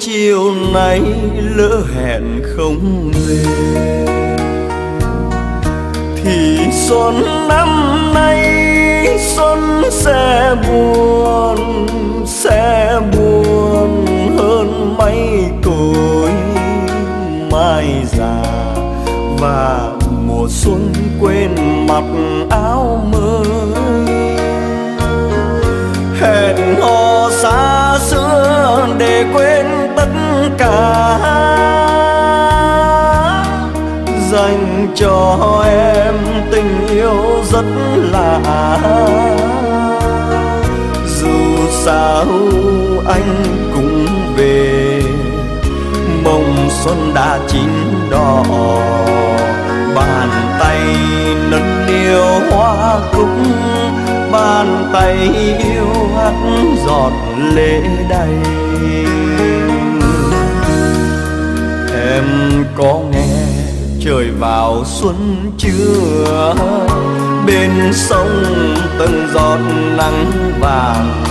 chiều nay lỡ hẹn không về thì xuân năm nay xuân sẽ buồn sẽ buồn hơn mấy tuổi mai già. Và mùa xuân quên mặc áo mới. Hẹn hò xa xưa để quên tất cả. Dành cho em tình yêu rất sao anh cũng về? Mông xuân đã chín đỏ, bàn tay nâng niu hoa cúc, bàn tay yêu hắt giọt lệ đầy em có nghe trời vào xuân chưa? Bên sông từng giọt nắng vàng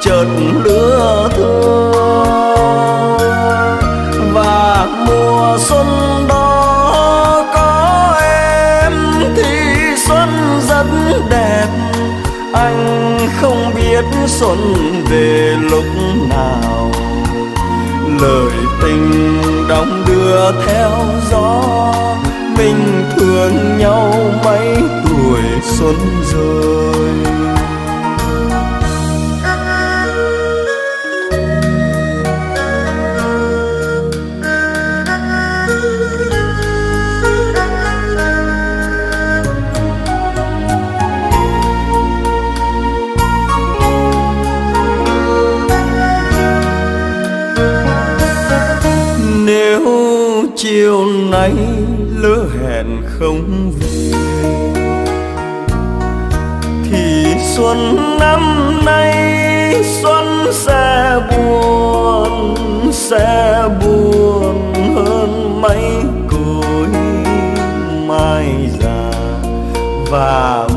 chợt lửa thưa và mùa xuân đó có em thì xuân rất đẹp. Anh không biết xuân về lúc nào. Lời tình đong đưa theo gió. Mình thương nhau mấy tuổi xuân rồi nay lỡ hẹn không về. Thì xuân năm nay, xuân sẽ buồn sẽ buồn hơn mấy cối mai già. Và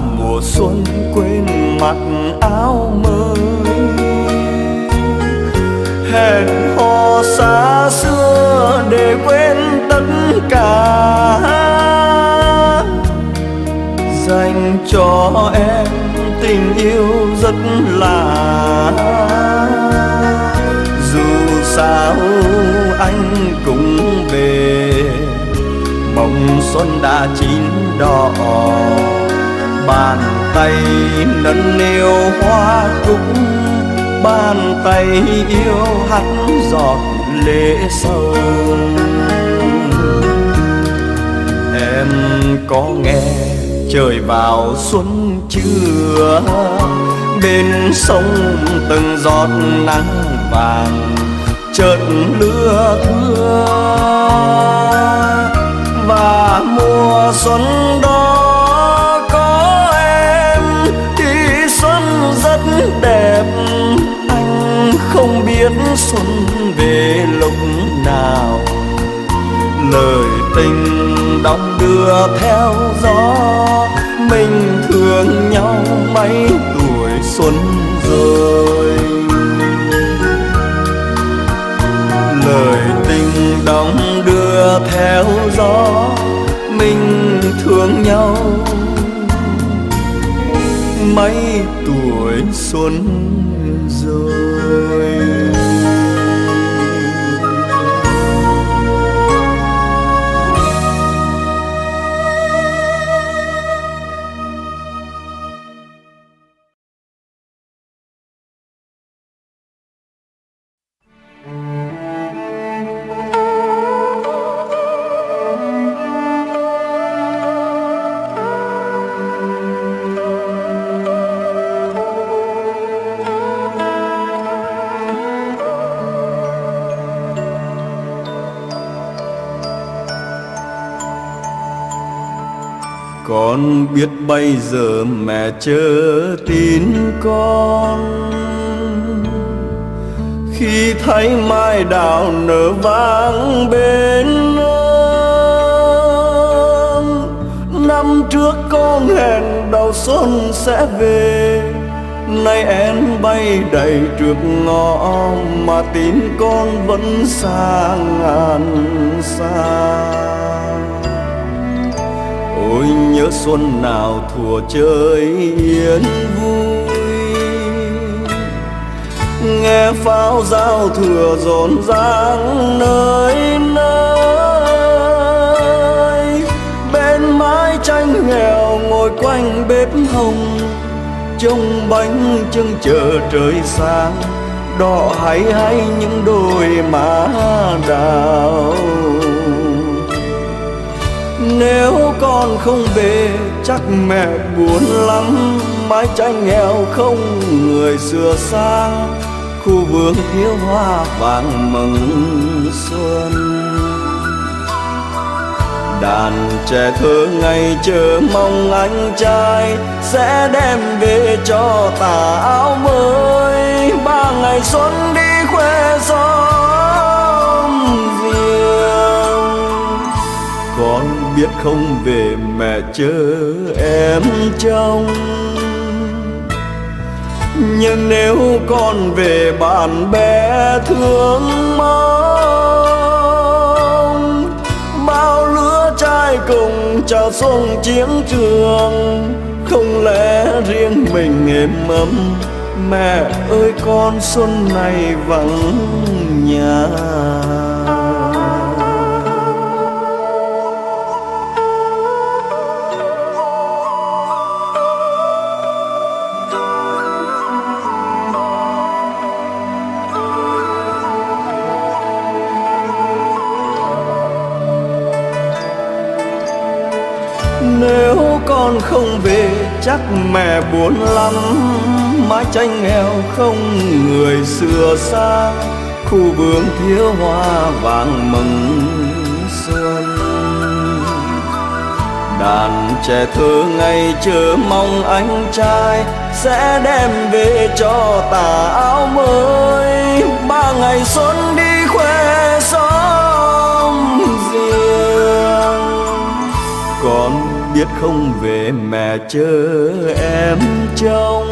cho em tình yêu rất lạ dù sao anh cũng về. Mộng xuân đã chín đỏ, bàn tay nâng niu hoa cúc, bàn tay yêu hắt giọt lệ sâu em có nghe trời vào xuân chưa bên sông từng giọt nắng vàng chợt lưa thưa. Và mùa xuân đó có em, thì xuân rất đẹp. Anh không biết xuân về lúc nào. Lời tình đong đưa theo gió. Mình thương nhau mấy tuổi xuân rồi lời tình đong đưa theo gió. Mình thương nhau mấy tuổi xuân rồi biết bây giờ mẹ chớ tin con. Khi thấy mai đào nở vang bên năm trước con hẹn đầu xuân sẽ về. Nay én bay đầy trước ngõ mà tin con vẫn xa ngàn xa ôi nhớ xuân nào thùa chơi yên vui. Nghe pháo giao thừa rộn ràng nơi nơi. Bên mái tranh nghèo ngồi quanh bếp hồng. Trông bánh trưng chờ trời sáng. Đỏ hay hay những đôi má đào nếu con không về chắc mẹ buồn lắm. Mái tranh nghèo không người sửa sang. Khu vườn thiếu hoa vàng mừng xuân. Đàn trẻ thơ ngày chờ mong anh trai sẽ đem về cho tà áo mới. Ba ngày xuân đi khoe gió. Biết không về mẹ chớ em trong, nhưng nếu con về bạn bè thương mong bao lứa trai cùng chào xuân chiến trường không lẽ riêng mình êm ấm? Mẹ ơi con xuân này vắng nhà. Chắc mẹ buồn lắm. Mái tranh nghèo không người xưa xa khu vườn thiếu hoa vàng mừng xuân. Đàn trẻ thơ ngày chờ mong anh trai sẽ đem về cho tà áo mới. Ba ngày xuân đi khoe xóm riêng còn biết không về mẹ chớ em trông.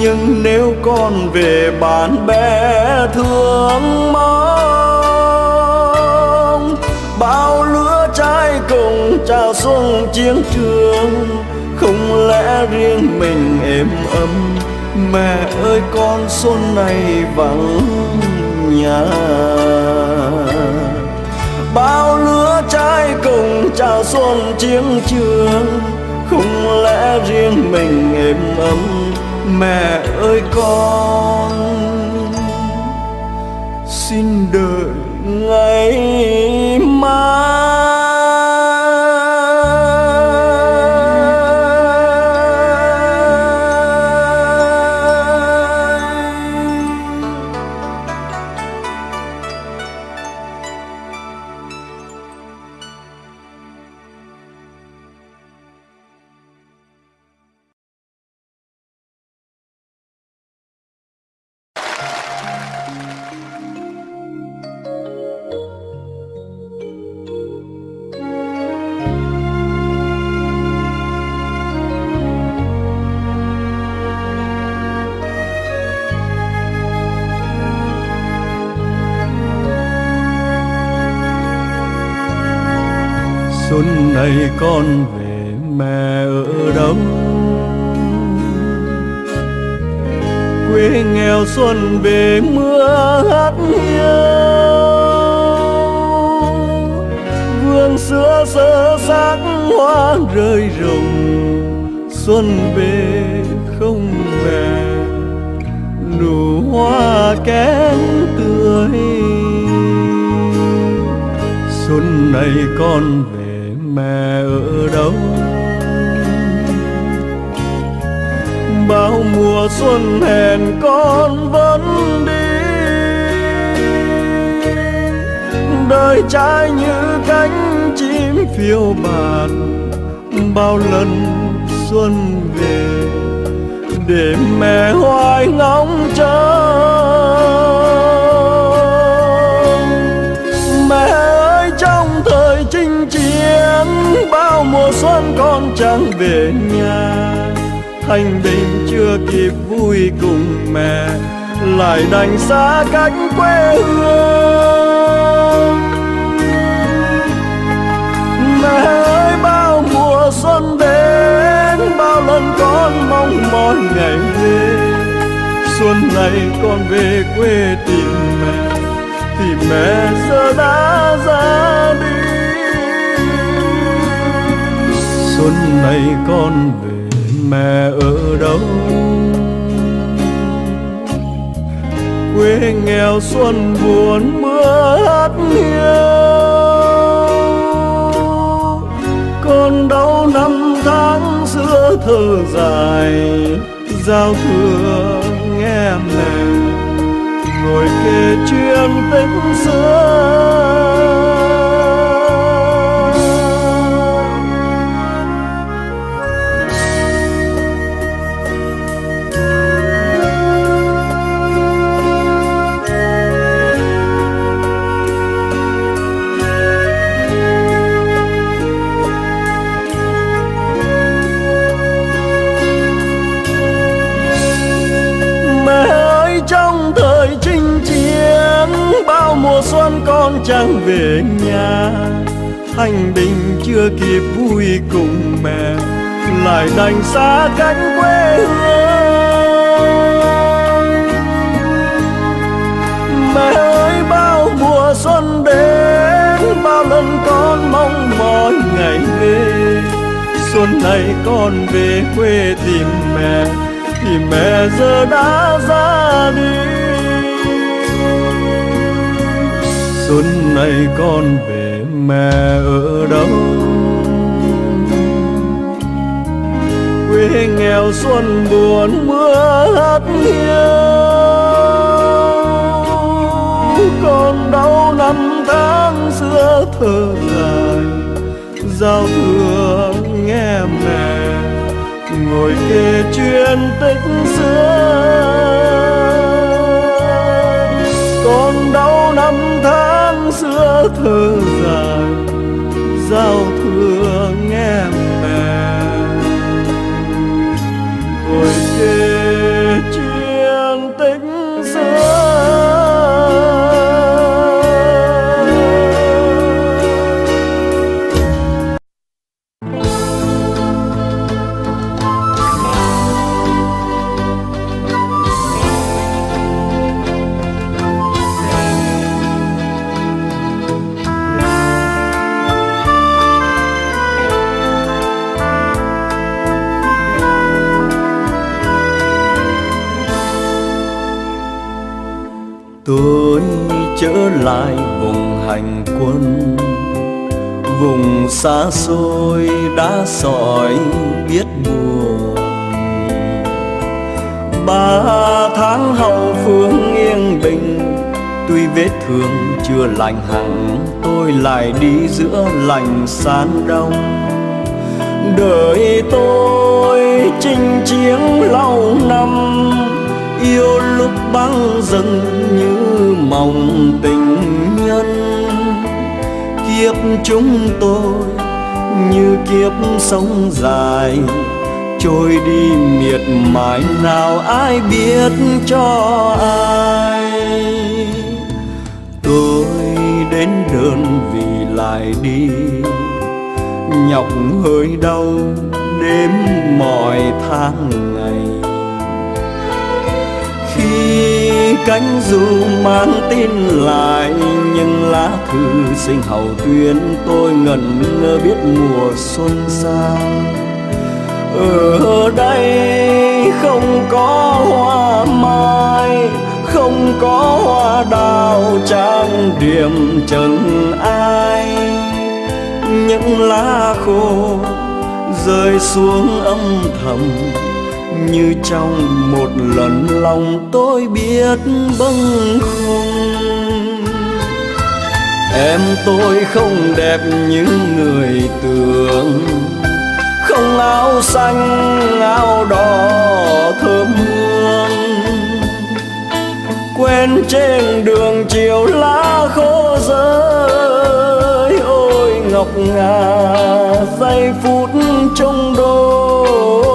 Nhưng nếu con về bạn bè thương mong, bao lứa trai cùng trà xuân chiến trường, không lẽ riêng mình êm ấm? Mẹ ơi, con xuân này vắng nhà bao lứa trái cùng chào xuân chiến trường. Không lẽ riêng mình êm ấm, mẹ ơi con? Xin đợi ngày mai. Con về mẹ ở đâu? Quê nghèo xuân về trăng về nhà. Thanh bình chưa kịp vui cùng mẹ, lại đành xa cách quê hương. Mẹ ơi, bao mùa xuân đến, bao lần con mong mỏi ngày về. Xuân này con về quê tìm mẹ, thì mẹ giờ đã ra đi. Xuân này con về mẹ ở đâu? Quê nghèo xuân buồn mưa hát hiu. Con đau năm tháng xưa thơ dài, giao thừa nghe mẹ ngồi kể chuyện tích xưa. Trang về nhà. Thanh bình chưa kịp vui cùng mẹ, Lại đành xa cánh quê hương. Mẹ ơi, bao mùa xuân đến, Bao lần con mong mỏi ngày về Xuân này con về quê tìm mẹ, Thì mẹ giờ đã ra đi. Xuân này con về mẹ ở đâu? Quê nghèo xuân buồn mưa hát hiu. Con đau năm tháng xưa thơ dài giao thừa nghe mẹ ngồi kể chuyện tích xưa. Con đau năm tháng xưa thơ dài giao lại vùng hành quân. Vùng xa xôi đã sỏi biết buồn ba tháng hậu phương yên bình, tuy vết thương chưa lành hẳn, tôi lại đi giữa lành san đông. Đời tôi chinh chiến lâu năm, yêu lúc băng dần như mong tình nhân. Kiếp chúng tôi như kiếp sống dài, trôi đi miệt mài. Nào ai biết cho ai? Tôi đến đơn vì lại đi. Nhọc hơi đau đêm mỏi tháng ngày. Khi cánh dù mang tin lại, nhưng lá thư sinh hậu tuyến tôi ngẩn ngơ biết mùa xuân sang ở đây không có hoa mai, không có hoa đào trang điểm trần ai. Những lá khô rơi xuống âm thầm như trong một lần lòng tôi biết bâng khuâng. Em tôi không đẹp như người tưởng, không áo xanh, áo đỏ thơm hương. Quen trên đường chiều lá khô rơi, ôi ngọc ngà giây phút trong đôi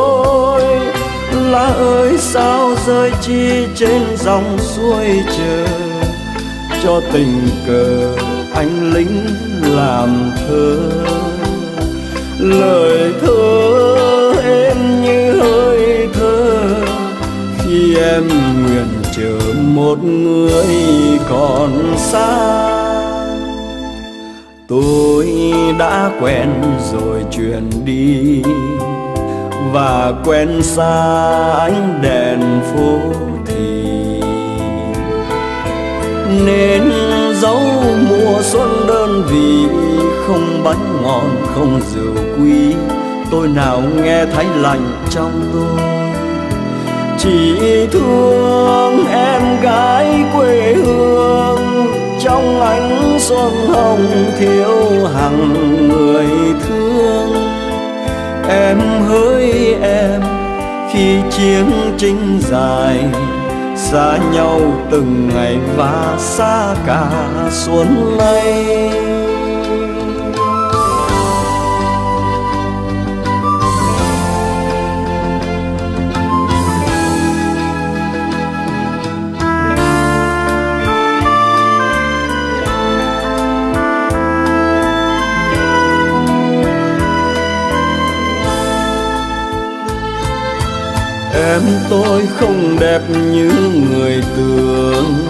lá ơi, sao rơi chi trên dòng suối chờ? Cho tình cờ anh lính làm thơ. Lời thơ em như hơi thơ. Khi em nguyện chờ một người còn xa. Tôi đã quen rồi, chuyện đi và quen xa ánh đèn phố thì nên dấu mùa xuân đơn vị, không bánh ngon không rượu quý. Tôi nào nghe thấy lạnh trong tôi. Chỉ thương em gái quê hương, trong ánh xuân hồng thiếu hằng người thương em hỡi em, khi chiến tranh dài, xa nhau từng ngày và xa cả xuân nay. Em tôi không đẹp như người tưởng.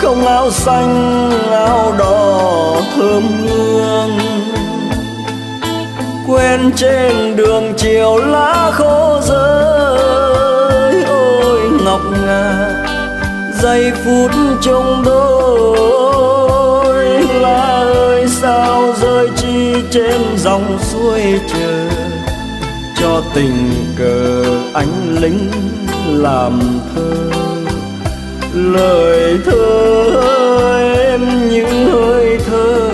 Không áo xanh, áo đỏ, thơm hương. Quen trên đường chiều lá khô rơi. Ôi, ngọc ngà, giây phút trong đôi. Lá ơi, sao rơi chi trên dòng suối trời? Cho tình cờ anh lính làm thơ. Lời thơ em những hơi thơ,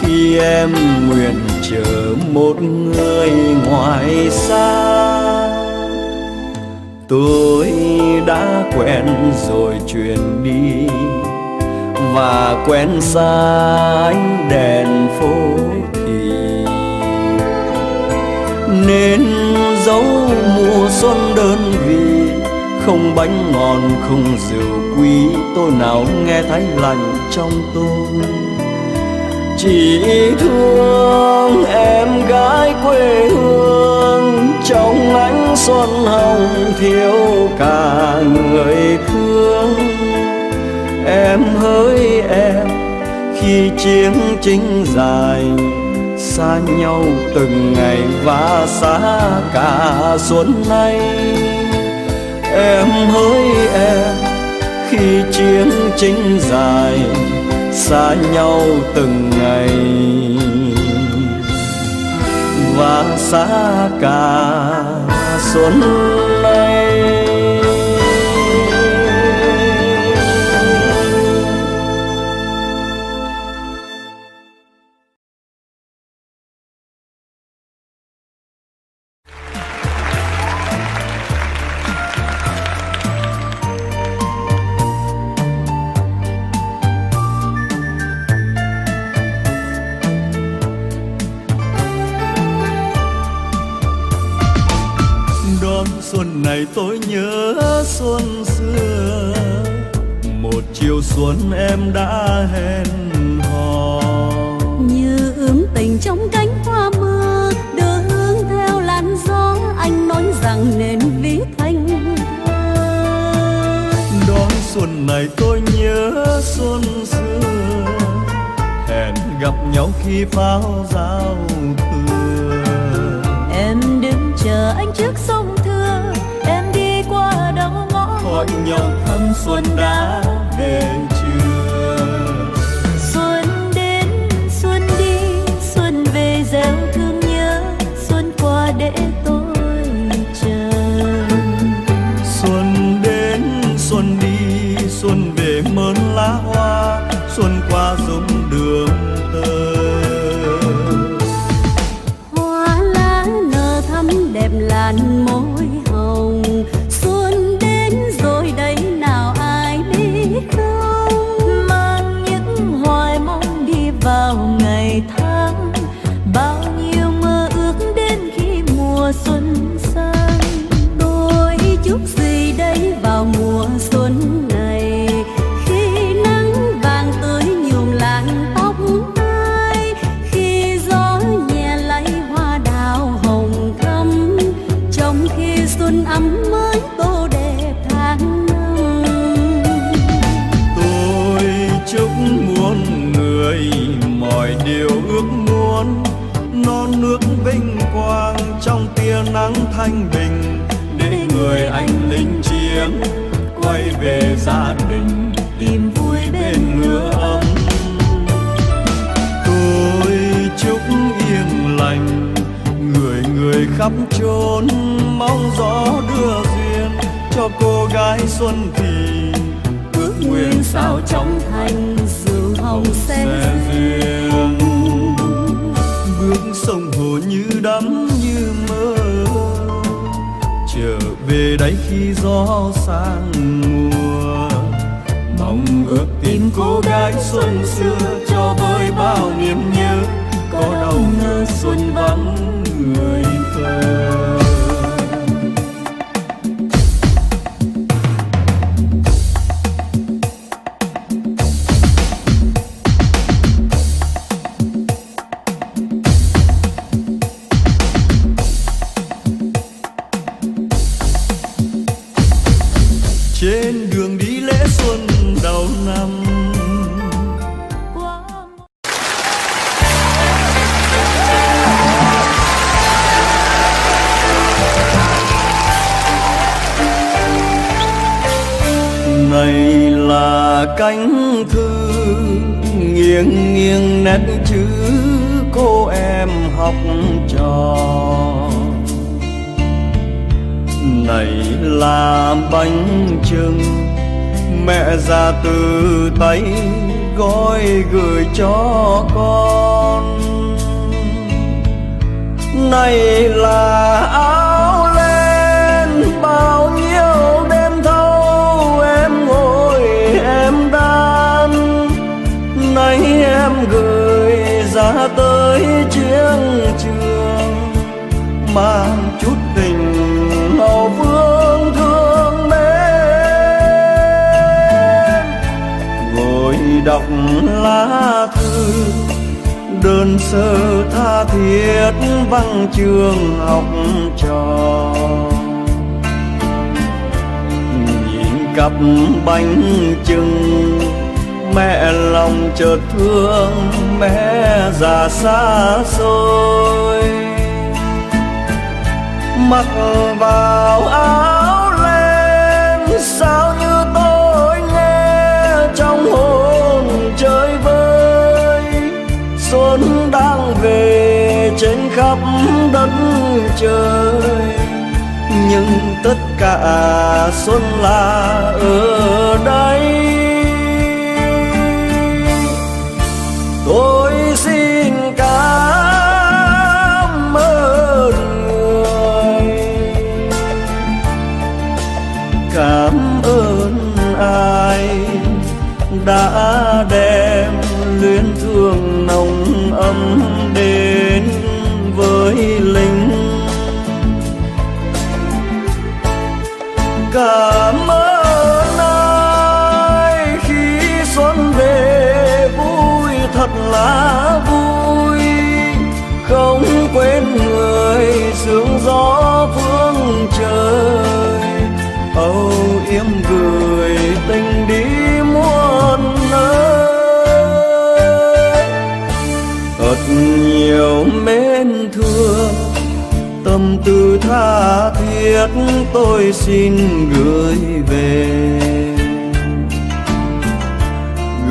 khi em nguyện chờ một người ngoài xa. Tôi đã quen rồi chuyển đi, và quen xa ánh đèn phố. Nên dấu mùa xuân đơn vị. Không bánh ngon không rượu quý, tôi nào nghe thấy lạnh trong tôi. Chỉ thương em gái quê hương, trong ánh xuân hồng thiếu cả người thương. Em hỡi em khi chiến tranh dài xa nhau từng ngày và xa cả xuân nay. Em hỡi em, khi chiến tranh dài, xa nhau từng ngày và xa cả xuân nay. cánh thư, nghiêng nghiêng nét chữ cô em học trò. Này là bánh trưng, mẹ ra từ tay gói gửi cho con. Này là áo lá thư đơn sơ tha thiết văn chương học trò. Nhìn cặp bánh trưng mẹ lòng chợt thương, mẹ già xa xôi. Mặc vào áo len, sao như tôi nghe trong hồn xuân đang về trên khắp đất trời. Nhưng tất cả xuân là ở đây. từ tha thiết tôi xin gửi về.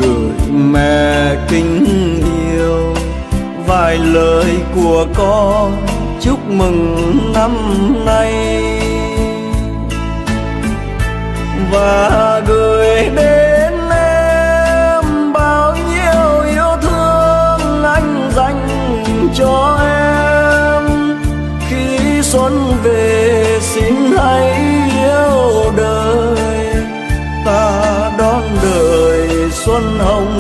Gửi mẹ kính yêu, vài lời của con, chúc mừng năm nay. Và xuân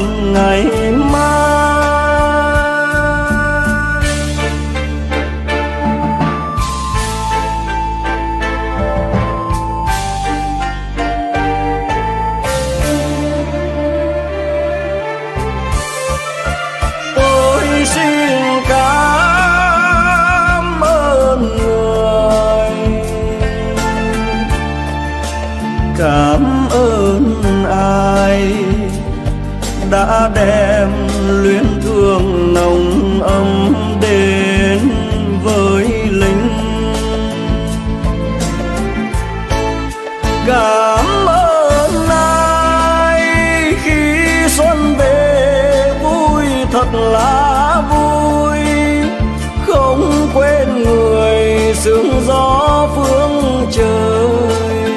nồng ấm đến với lính. Cảm ơn ai khi xuân về, vui thật là vui. Không quên người sương gió phương trời,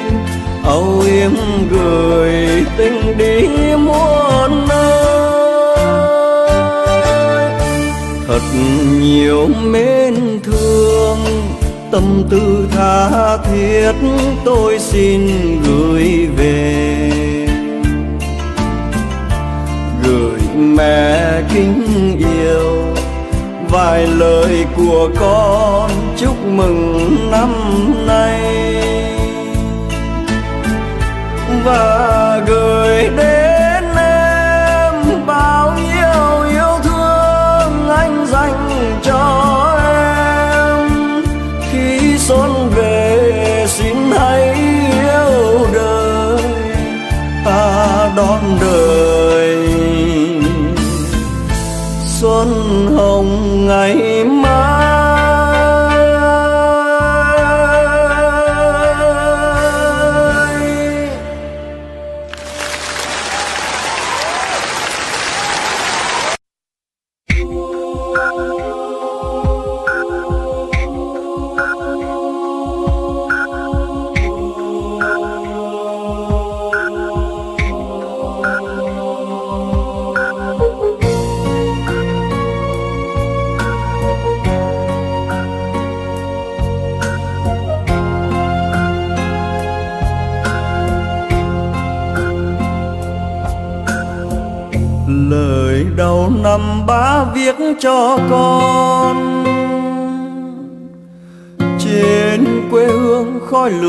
âu yếm gửi tình đi. Nhiều mến thương. Tâm tư tha thiết tôi xin gửi về. Gửi mẹ kính yêu, vài lời của con chúc mừng năm nay. Và gửi đến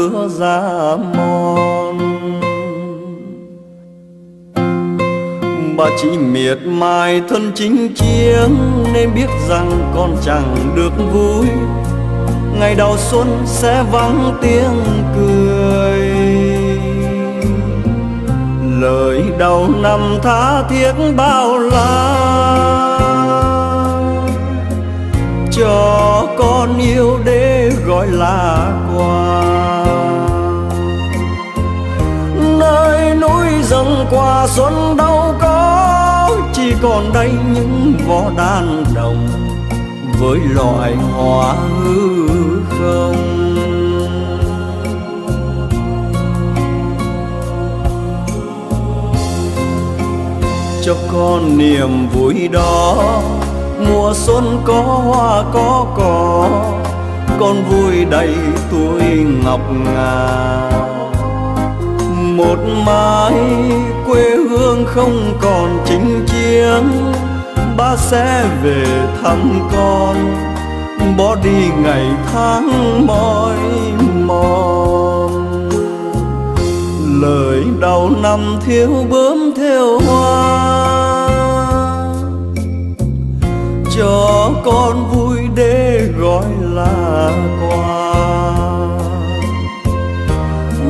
Dạ lửa ra mòn bà chỉ miệt mài thân chính chiến nên biết rằng con chẳng được vui. Ngày đầu xuân sẽ vắng tiếng cười. Lời đầu năm tha thiết bao la. Cho con yêu để gọi là quà. Núi dâng qua xuân đâu có, chỉ còn đây những võ đàn đồng với loài hoa hư không. Cho con niềm vui đó, mùa xuân có hoa có cỏ, con vui đầy tuổi ngọc ngà một mai quê hương không còn chính chiến ba sẽ về thăm con, bỏ đi ngày tháng mỏi mòn. Lời đầu năm thiếu bướm theo hoa, cho con vui để gọi là quà.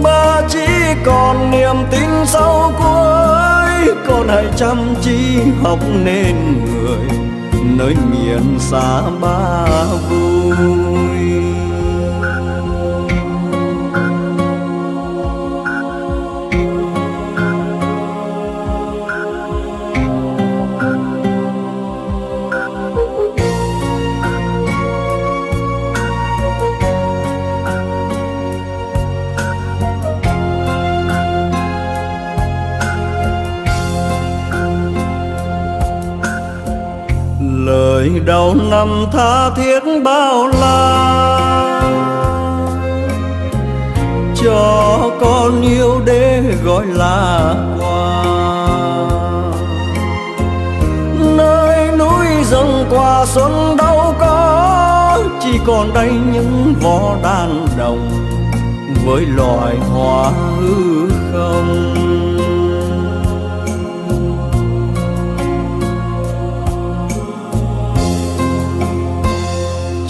Ba chỉ còn niềm tin sau cuối con hãy chăm chỉ học nên người, nơi miền xa ba vui. tình đầu năm tha thiết bao la. Cho con yêu để gọi là quà. Nơi núi rừng qua xuân đâu có, chỉ còn đây những vó đàn đồng với loài hoa hư không.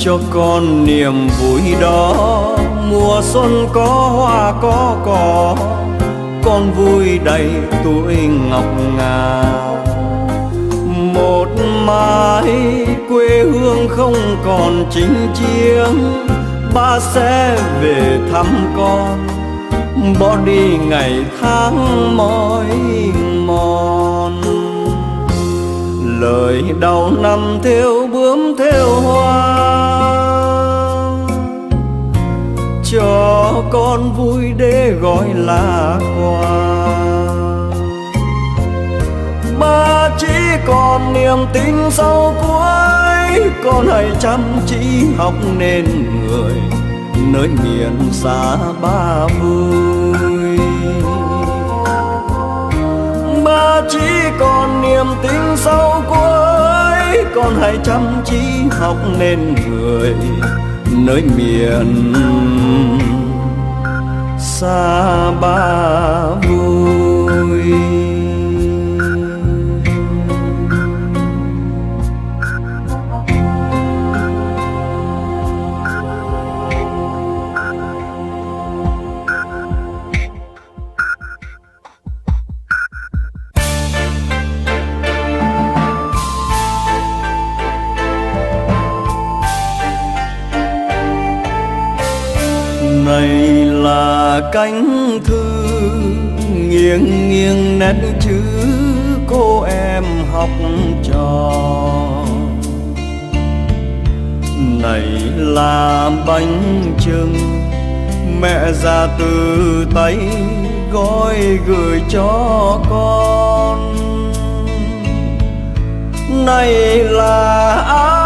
Cho con niềm vui đó. Mùa xuân có hoa, có cỏ, con vui đầy tuổi ngọc ngà. Một mai quê hương không còn chính chiến, ba sẽ về thăm con. Bỏ đi ngày tháng mỏi mòn. Lời đầu năm thiếu bướm theo hoa. Cho con vui để gọi là quà. Ba chỉ còn niềm tin sau cuối, con hãy chăm chỉ học nên người, nơi miền xa ba vui. Ba chỉ còn niềm tin sau cuối con hãy chăm chỉ học nên người nơi miền. Xa ba vui. Cánh thư, nghiêng nghiêng nét chữ cô em học trò. Này là bánh trưng, mẹ ra từ tay gói gửi cho con. Này là áo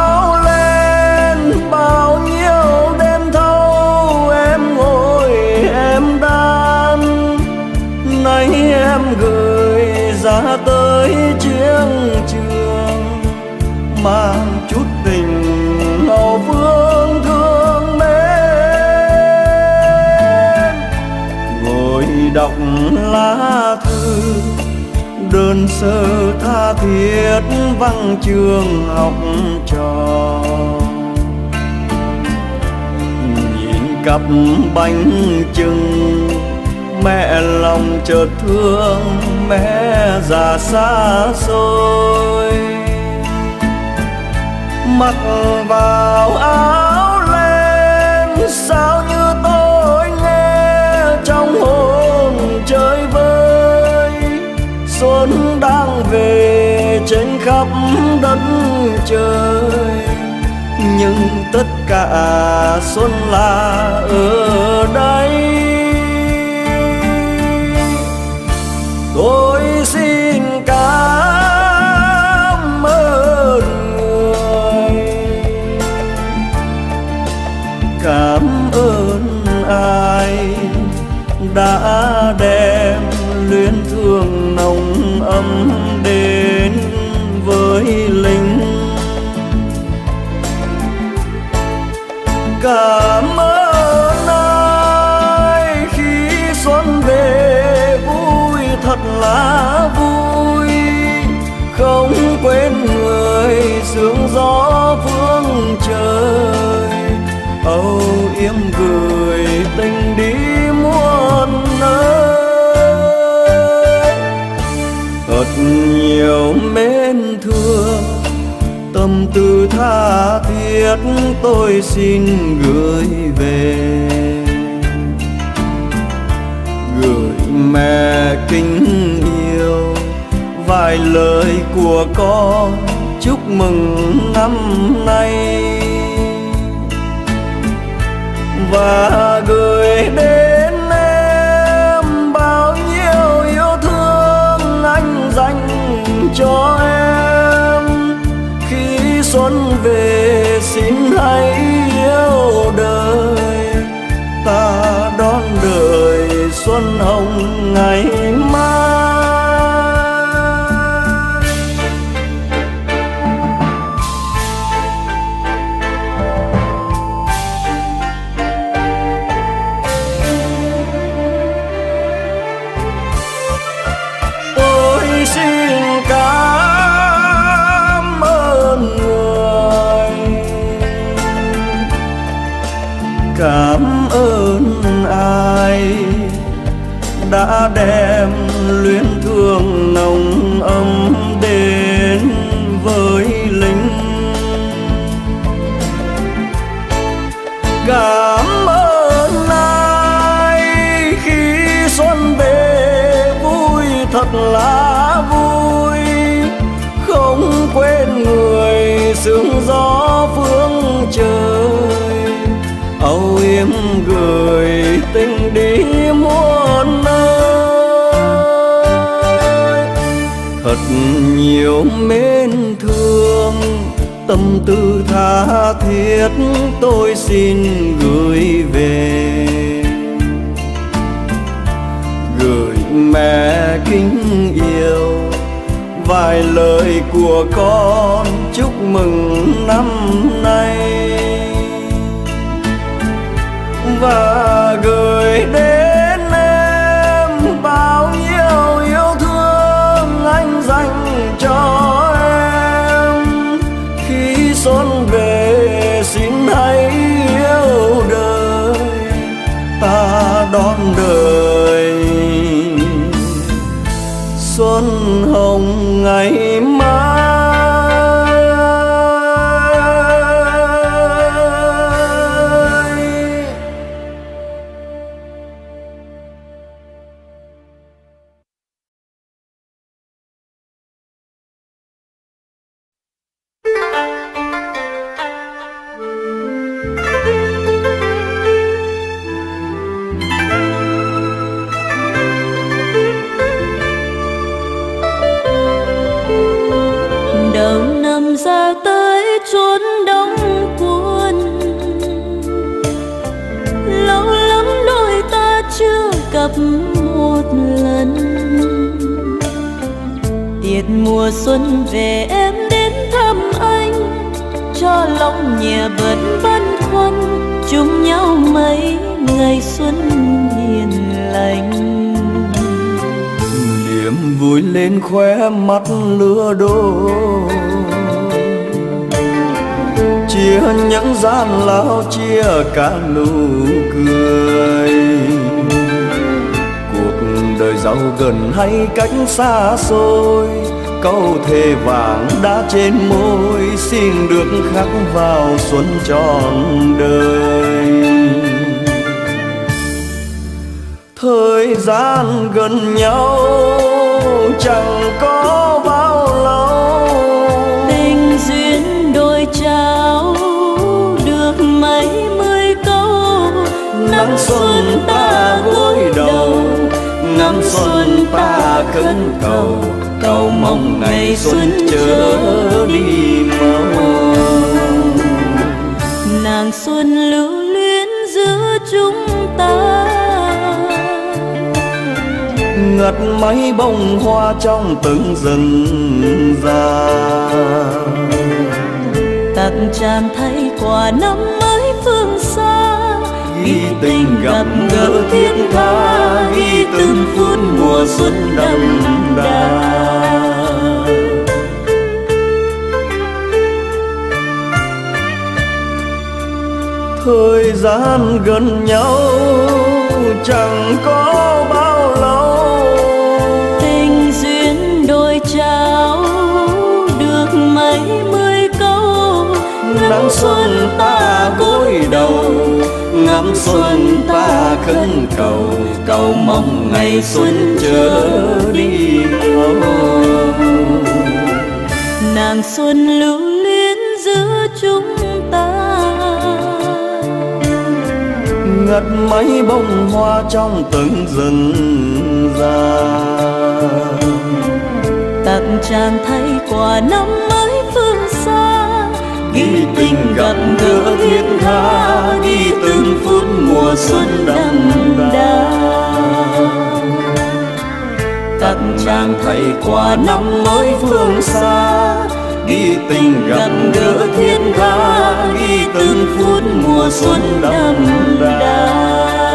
ra tới chiến trường, mang chút tình hậu vương thương mến. Ngồi đọc lá thư, đơn sơ tha thiết văn trường học trò. Nhìn cặp bánh trưng mẹ lòng chợt thương, mẹ già xa xôi. Mặc vào áo len, sao như tôi nghe trong hồn chơi vơi. Xuân đang về trên khắp đất trời, nhưng tất cả xuân là ở đây. Tôi xin cảm ơn người cảm ơn ai đã đem luyến thương nồng ấm đến? Nhiều mến thương. Tâm tư tha thiết tôi xin gửi về. Gửi mẹ kính yêu, vài lời của con, chúc mừng năm nay. Và gửi đến don't đã đem luyến thương nồng ấm đến với lính. Cảm ơn ai khi xuân về, vui thật là vui. Không quên người sương gió phương trời, âu yếm gửi tình đi. Nhiều mến thương. Tâm tư tha thiết tôi xin gửi về. Gửi mẹ kính yêu, vài lời của con chúc mừng năm nay. Và gửi đến mùa xuân về em đến thăm anh. Cho lòng nhẹ vẫn băn khoăn, chung nhau mấy ngày xuân hiền lành. Niềm vui lên khóe mắt lứa đôi, chia những gian lao, chia cả nụ cười. Cuộc đời giàu gần hay cách xa xôi câu thề vàng đã trên môi xin được khắc vào xuân tròn đời. Thời gian gần nhau chẳng có bao lâu. Tình duyên đôi trao được mấy mươi câu. Năm xuân ta đầu xuân ta khấn cầu cầu mong ngày xuân chớ đi mau nàng xuân lưu luyến giữa chúng ta ngật mấy bông hoa trong từng rừng già. Tặng tràn thay quà năm mới ghi tình gặp gỡ thiết tha ghi từng phút mùa xuân đậm đà. Thời gian gần nhau chẳng có bao lâu. Tình duyên đôi trao được mấy mươi câu nắng xuân ta gối đầu ngắm xuân ta khấn cầu cầu mong ngày xuân chớ đi nàng xuân lưu luyến giữa chúng ta. Ngật mấy bông hoa trong từng rừng già. Tặng tràn thay quà năm mới linh tình gặp gỡ thiết tha đi từng phút mùa xuân đậm đà. Tặng chàng thầy qua năm mới phương xa, đi tình gặp gỡ thiên tha đi từng phút mùa xuân đậm đà.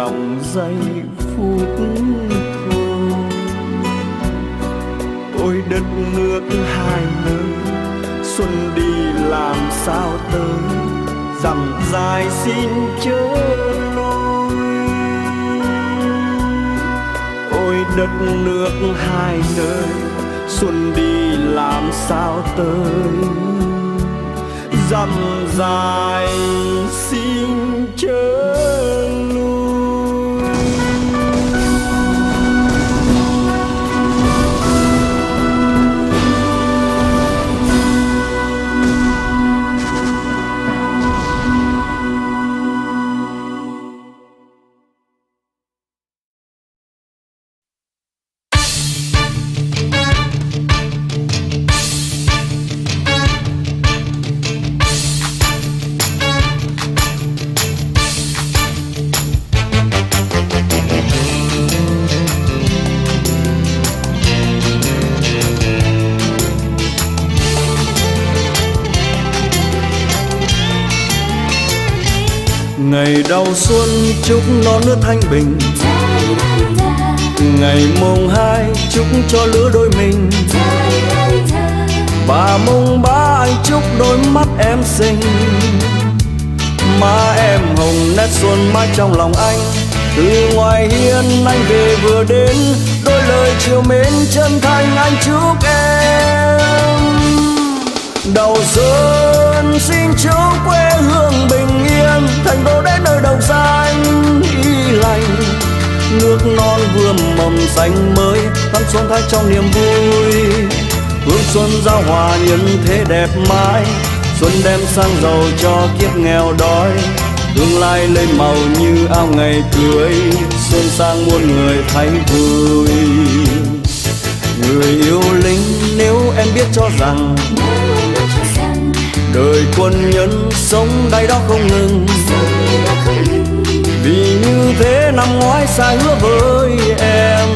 Lòng giây phút thôi. Ôi đất nước hai nơi xuân đi làm sao tới dặm dài xin chớ lối ôi đất nước hai nơi xuân đi làm sao tới dặm dài xin chơi ngày đầu xuân, chúc non nước thanh bình. Ngày mùng hai, chúc cho lứa đôi mình. Và mùng ba anh chúc đôi mắt em xinh. Má em hồng nét xuân mãi trong lòng anh. Từ ngoài hiên anh về vừa đến, đôi lời chiều mến chân thành anh chúc em đầu xuân xin chúc quê hương bình yên, thành đô đến nơi đồng xanh y lành. Nước non vừa mầm xanh mới thắm xuân thái trong niềm vui. Hương xuân giao hòa nhân thế đẹp mãi, xuân đem sang giàu cho kiếp nghèo đói. Tương lai lên màu như ao ngày cưới, xuân sang muôn người thấy vui người yêu lính nếu em biết cho rằng đời quân nhân sống đây đó không ngừng. Vì như thế năm ngoái xa hứa với em.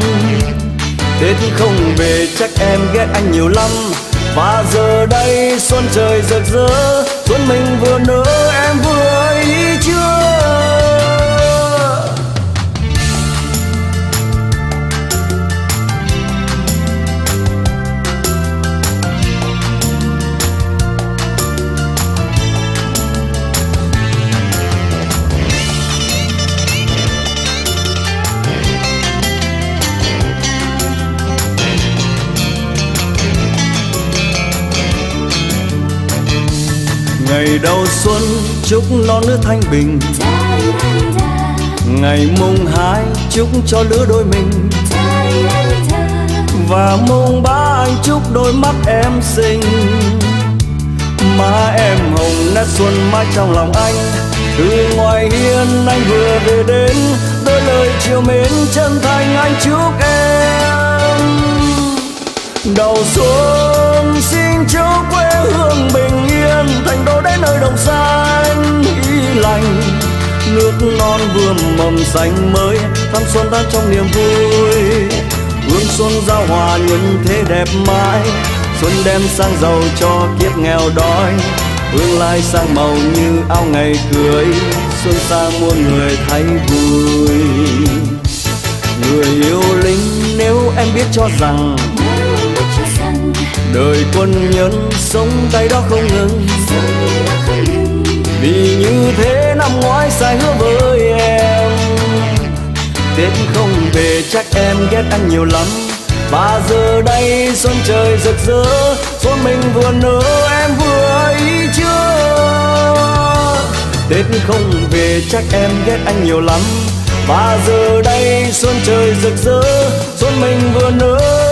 Tết không về chắc em ghét anh nhiều lắm. Và giờ đây xuân trời rực rỡ xuân mình vừa nở em vừa ngày đầu xuân, chúc non nước thanh bình. Ngày mùng hai, chúc cho lứa đôi mình. Và mùng ba anh chúc đôi mắt em xinh. Má em hồng nét xuân mãi trong lòng anh. Từ ngoài hiên anh vừa về đến, đôi lời chiều mến chân thành anh chúc em đầu xuân xin chúc quê hương bình yên, thành đô đến nơi đồng xanh y lành. Nước non vườn mầm xanh mới thăm xuân ta trong niềm vui. Hương xuân giao hòa nhân thế đẹp mãi, xuân đem sang giàu cho kiếp nghèo đói. Hương lai sang màu như áo ngày cưới, xuân sang muôn người thấy vui. Người yêu lính, nếu em biết cho rằng đời quân nhân sống tay đó không ngừng. Vì như thế năm ngoái sai hứa với em. Tết không về chắc em ghét anh nhiều lắm. Và giờ đây xuân trời rực rỡ, xuân mình vừa nở, em vừa ý chưa? Tết không về chắc em ghét anh nhiều lắm. Và giờ đây xuân trời rực rỡ, xuân mình vừa nở.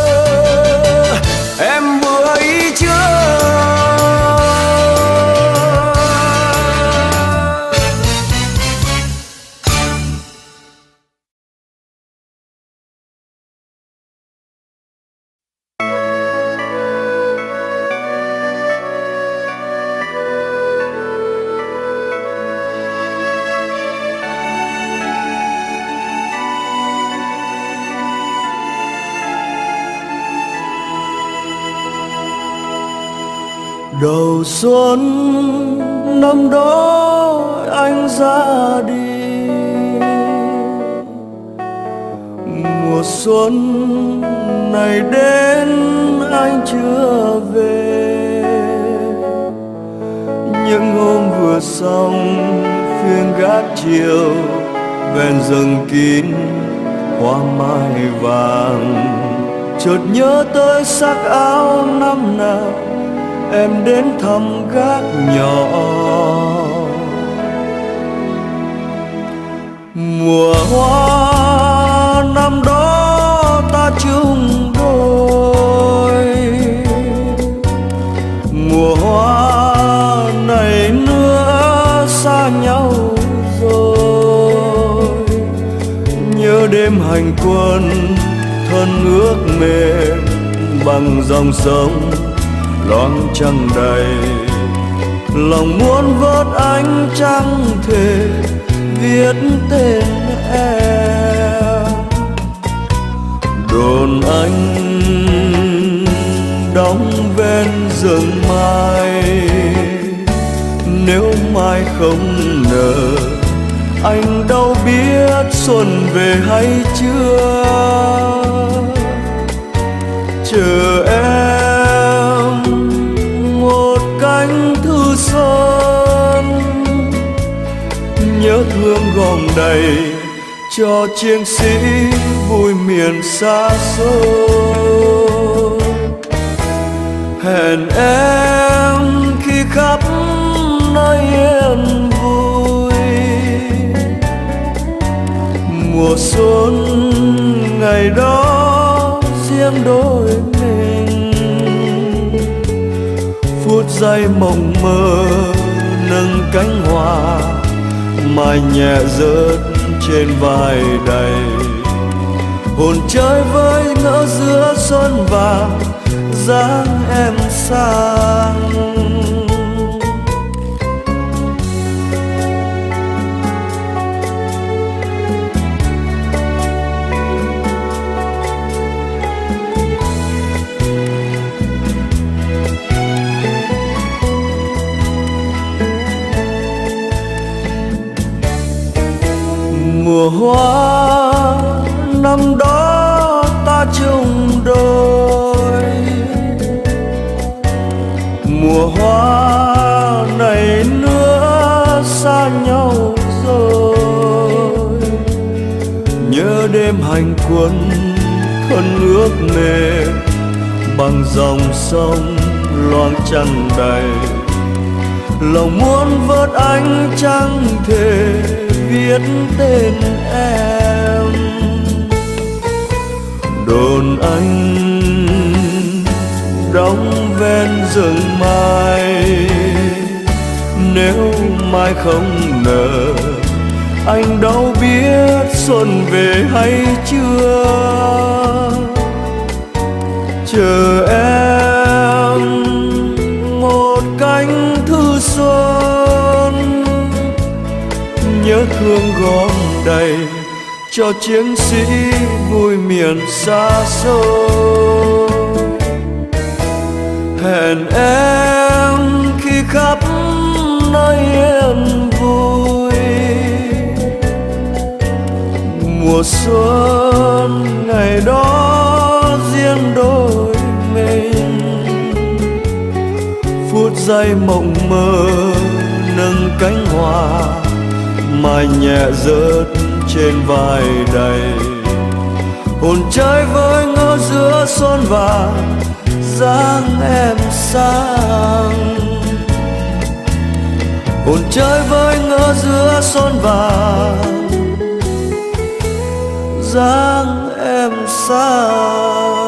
Đầu xuân năm đó anh ra đi. Mùa xuân này đến anh chưa về. Những hôm vừa xong, phiên gác chiều ven rừng kín, hoa mai vàng. Chợt nhớ tới sắc áo năm nào em đến thăm gác nhỏ. Mùa hoa năm đó ta chung đôi. Mùa hoa này nữa xa nhau rồi. Nhớ đêm hành quân, thân ước mềm bằng dòng sông đón trăng đầy. Lòng muốn vớt ánh trăng thể viết tên em. Đồn anh đóng ven rừng mai. Nếu mai không nở, anh đâu biết xuân về hay chưa. Đầy cho chiến sĩ vui miền xa xôi. Hẹn em khi khắp nơi yên vui. Mùa xuân ngày đó riêng đôi mình. Phút giây mộng mơ nâng cánh hoa mai nhẹ rớt trên vai đầy. Hồn chơi với ngỡ giữa xuân vàng dáng em sang. Mùa hoa, năm đó ta chung đôi mùa hoa này nữa xa nhau rồi nhớ đêm hành quân thân ước mềm bằng dòng sông loang trăng đầy lòng muốn vớt ánh trăng thề viết tên em. Đồn anh đóng ven rừng mai. Nếu mai không nở, anh đâu biết xuân về hay chưa. Chờ em một cánh thư xuân nhớ thương gom đầy cho chiến sĩ vui miền xa xôi. Hẹn em khi khắp nơi yên vui. Mùa xuân ngày đó riêng đôi mình. Phút giây mộng mơ nâng cánh hoa mai nhẹ rớt trên vai đầy. Hồn chơi với ngỡ giữa son vàng dáng em sang. Hồn chơi với ngỡ giữa son vàng dáng em sang.